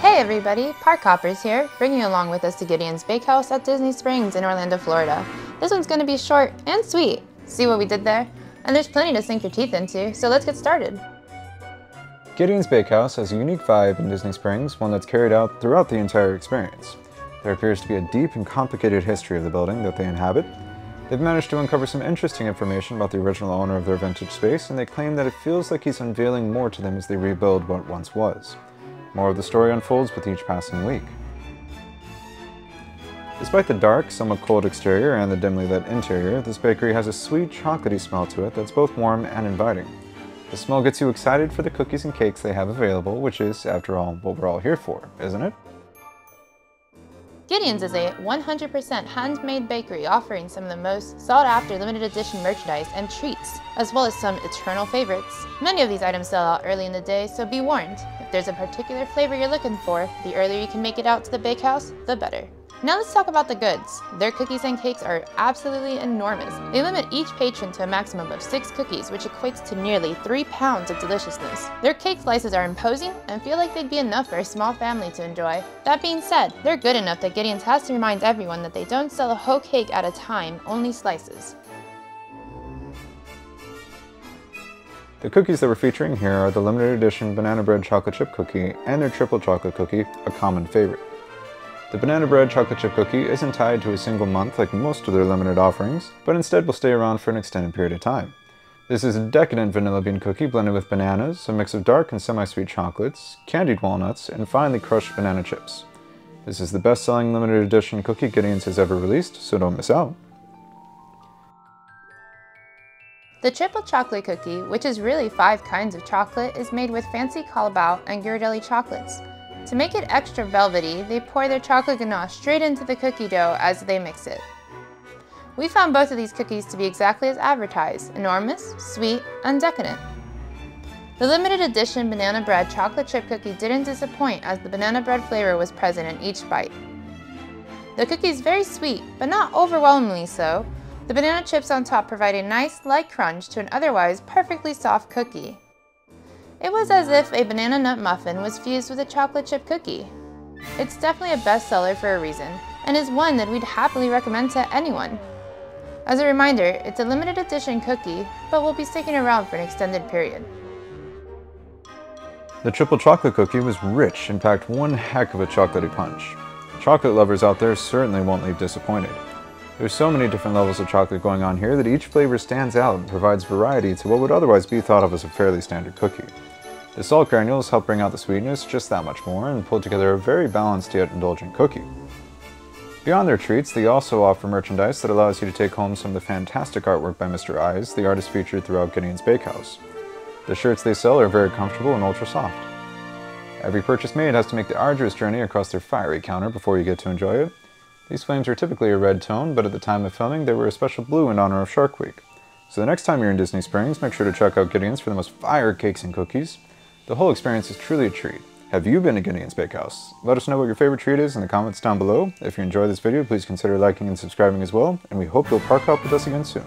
Hey everybody, Park Hoppers here, bringing you along with us to Gideon's Bakehouse at Disney Springs in Orlando, Florida. This one's going to be short and sweet. See what we did there? And there's plenty to sink your teeth into, so let's get started. Gideon's Bakehouse has a unique vibe in Disney Springs, one that's carried out throughout the entire experience. There appears to be a deep and complicated history of the building that they inhabit. They've managed to uncover some interesting information about the original owner of their vintage space, and they claim that it feels like he's unveiling more to them as they rebuild what once was. More of the story unfolds with each passing week. Despite the dark, somewhat cold exterior and the dimly lit interior, this bakery has a sweet, chocolatey smell to it that's both warm and inviting. The smell gets you excited for the cookies and cakes they have available, which is, after all, what we're all here for, isn't it? Gideon's is a 100% handmade bakery offering some of the most sought after limited edition merchandise and treats, as well as some eternal favorites. Many of these items sell out early in the day, so be warned. If there's a particular flavor you're looking for, the earlier you can make it out to the bakehouse, the better. Now let's talk about the goods. Their cookies and cakes are absolutely enormous. They limit each patron to a maximum of six cookies, which equates to nearly three pounds of deliciousness. Their cake slices are imposing and feel like they'd be enough for a small family to enjoy. That being said, they're good enough that Gideon's has to remind everyone that they don't sell a whole cake at a time, only slices. The cookies that we're featuring here are the limited edition banana bread chocolate chip cookie and their triple chocolate cookie, a common favorite. The banana bread chocolate chip cookie isn't tied to a single month like most of their limited offerings, but instead will stay around for an extended period of time. This is a decadent vanilla bean cookie blended with bananas, a mix of dark and semi-sweet chocolates, candied walnuts, and finely crushed banana chips. This is the best-selling limited edition cookie Gideon's has ever released, so don't miss out. The triple chocolate cookie, which is really five kinds of chocolate, is made with fancy Callebaut and Ghirardelli chocolates. To make it extra velvety, they pour their chocolate ganache straight into the cookie dough as they mix it. We found both of these cookies to be exactly as advertised, enormous, sweet, and decadent. The limited edition banana bread chocolate chip cookie didn't disappoint as the banana bread flavor was present in each bite. The cookie is very sweet, but not overwhelmingly so. The banana chips on top provide a nice, light crunch to an otherwise perfectly soft cookie. It was as if a banana nut muffin was fused with a chocolate chip cookie. It's definitely a bestseller for a reason, and is one that we'd happily recommend to anyone. As a reminder, it's a limited edition cookie, but will be sticking around for an extended period. The triple chocolate cookie was rich and packed one heck of a chocolatey punch. Chocolate lovers out there certainly won't leave disappointed. There's so many different levels of chocolate going on here that each flavor stands out and provides variety to what would otherwise be thought of as a fairly standard cookie. The salt granules help bring out the sweetness just that much more and pull together a very balanced yet indulgent cookie. Beyond their treats, they also offer merchandise that allows you to take home some of the fantastic artwork by Mr. Eyes, the artist featured throughout Gideon's Bakehouse. The shirts they sell are very comfortable and ultra soft. Every purchase made has to make the arduous journey across their fiery counter before you get to enjoy it. These flames are typically a red tone, but at the time of filming they were a special blue in honor of Shark Week. So the next time you're in Disney Springs, make sure to check out Gideon's for the most fire cakes and cookies. The whole experience is truly a treat. Have you been to Gideon's Bakehouse? Let us know what your favorite treat is in the comments down below. If you enjoyed this video, please consider liking and subscribing as well, and we hope you'll park hop with us again soon.